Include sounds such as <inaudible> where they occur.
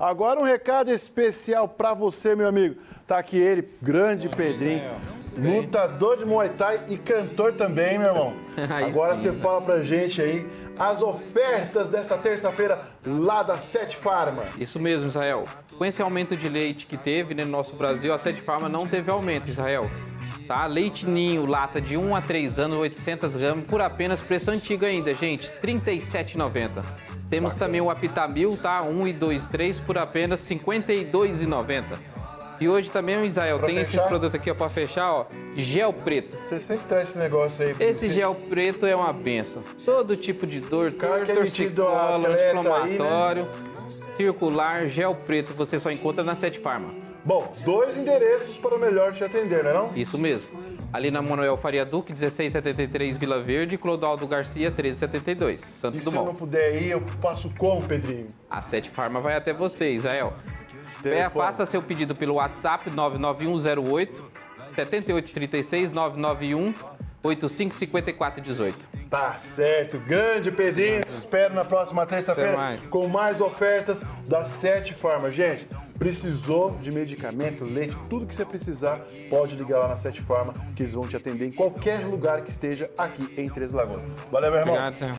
Agora um recado especial para você, meu amigo. Tá aqui ele, grande Pedrinho, lutador de Muay Thai e cantor também, meu irmão. <laughs> Agora você fala pra gente aí as ofertas desta terça-feira lá da Sete Farma. Isso mesmo, Israel. Com esse aumento de leite que teve né, no nosso Brasil, a Sete Farma não teve aumento, Israel. Tá? Leite ninho, lata de 1 a 3 anos, 800 gramas, por apenas preço antigo ainda, gente, R$ 37,90. Temos também o Apitamil, tá? 1 e 2, 3 por apenas R$ 52,90. E hoje também o Israel Pra tem fechar? esse produto aqui ó, para fechar, ó, gel preto. Você sempre traz esse negócio aí. Esse você- gel preto é uma benção. Todo tipo de dor, dor, é torcicolo, atleta aí, né? inflamatório, circular, gel preto, você só encontra na Sete Farma. Bom, dois endereços para melhor te atender, não é não? Isso mesmo. Ali na Manuel Faria Duque, 1673 Vila Verde, Clodoaldo Garcia, 1372, E Santos se eu não Dumont. puder ir, eu faço como, Pedrinho? A Sete Farma vai até você, Israel. É, Telefone. faça seu pedido pelo WhatsApp 99108 7836 991 855418. Tá certo. Grande Pedrinho. Te espero na próxima terça-feira com mais ofertas da Sete Farma. Gente, precisou de medicamento, leite, tudo que você precisar, pode ligar lá na Sete Farma, que eles vão te atender em qualquer lugar que esteja aqui em Três Lagoas. Valeu, meu irmão. Obrigado, senhor.